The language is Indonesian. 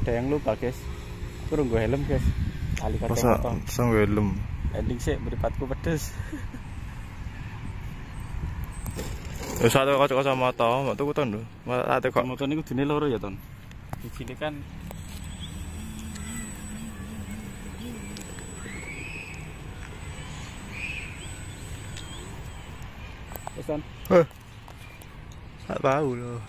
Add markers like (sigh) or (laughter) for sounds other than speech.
ada yang lupa guys kurung gue helm guys kali Masa kacamata sang helm. ending sih beripatku pedes (laughs) Ya sama kacamata, mak tuku ton lho. Mak kok motor niku dene loro ya ton di sini kan Wis, Ton. Heh. Tak tahu loh.